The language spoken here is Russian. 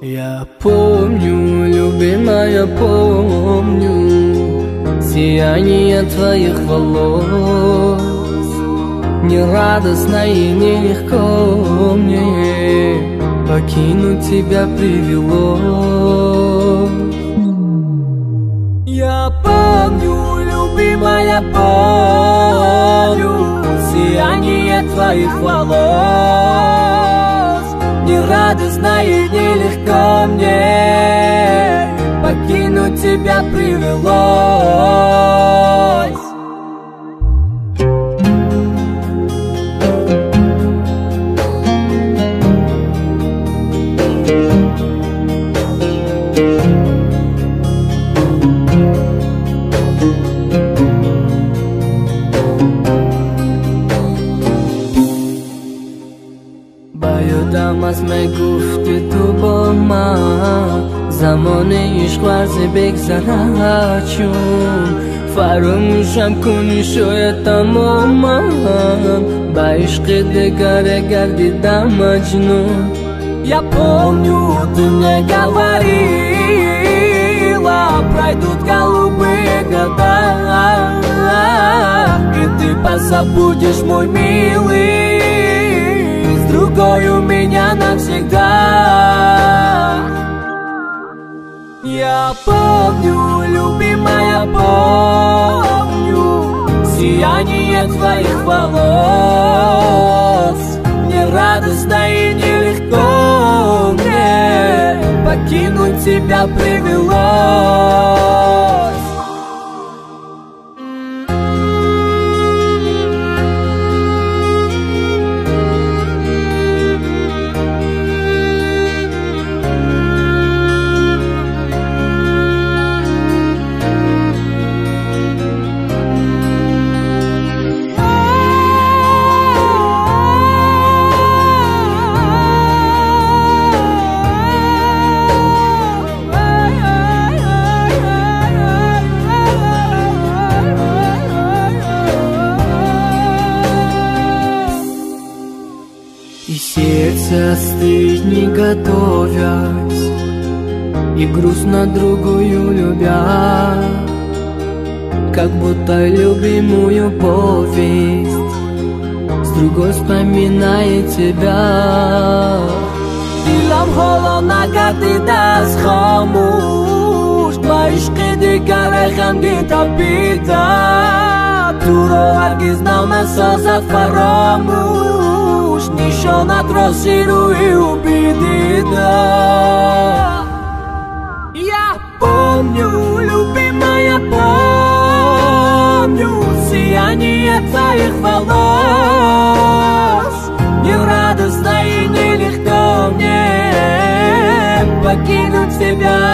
Я помню, любимая, помню Сияние твоих волос Нерадостно и нелегко мне. Покинуть тебя привело. Я помню, любимая, помню Сияние твоих волос. Нерадостно и нелегко мне. Покинуть тебя привелось یادم از گفتی تو با من زمان عشق ورزه بگذره چون فراموشم کنی شاید تمامم با عشق دگره گردیدم مجنون Я помню, ты мне говорила Пройдут голубые года И ты позабудешь, мой милый другой у меня навсегда. Я помню, любимая, помню Сияние твоих волос. Мне радостно и нелегко мне Покинуть тебя привелось И сердце остыть не готовясь И грустно другую любя Как будто любимую повесть С другой вспоминает тебя. Дилам холодно, как дас даст хомуш Баишки дикаре хангита пита. Туро месо за фарамуш na trosiru i ubedita Ja pomnju, ljubi moja, помню Сияние твоих волос. Не радостно и нелегко мне Покинуть тебя.